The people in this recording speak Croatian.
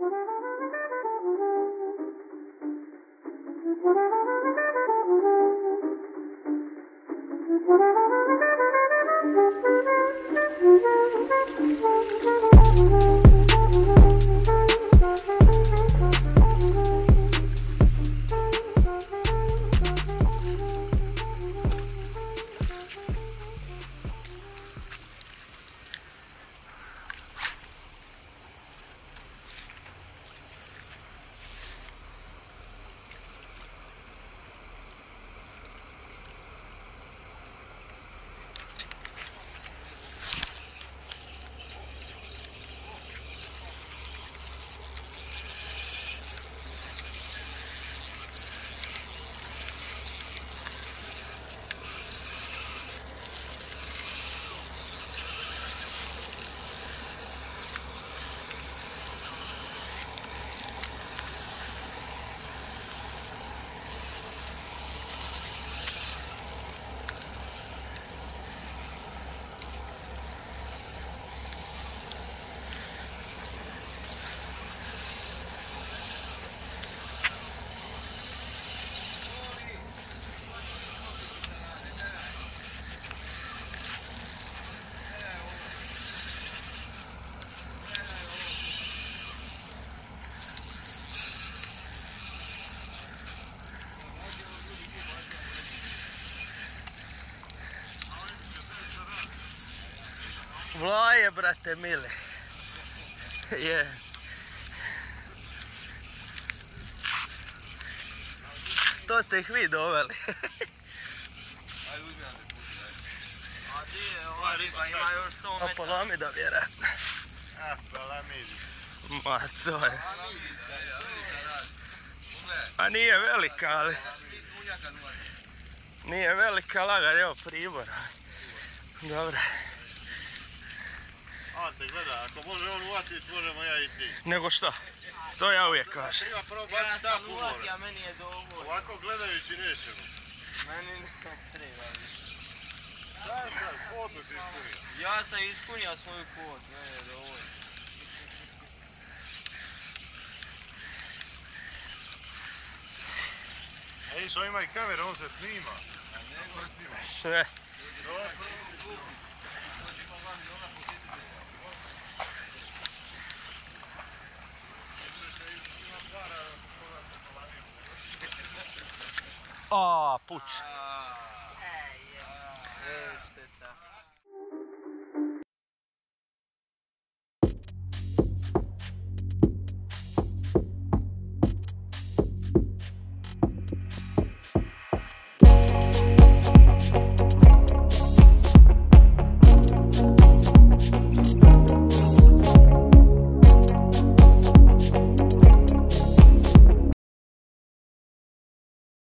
Thank you. Vlaje, brate mili. Je. To ste ih vi doveli. A di je ova riba, ima još 100 A metara. vjerojatno. Ah, palamidi. Ma to je. A nije velika, ali... Nije velika, lagan, evo pribora. Dobro. Ante, gledaj, ako može on uvatit, možemo ja i ti. Nego što? To ja uvijek kažem. Treba prvo Ja baciti sam tapu uvati, gore. a meni je dovoljno. Ovako gledajući nećemo. Meni ne treba više. Šta sad, kvotu si ispunio. Ja sam ispunio svoju kvotu, meni je dovoljno. Ej, što ima i kamera, on se snima. Sve. A, puč. A,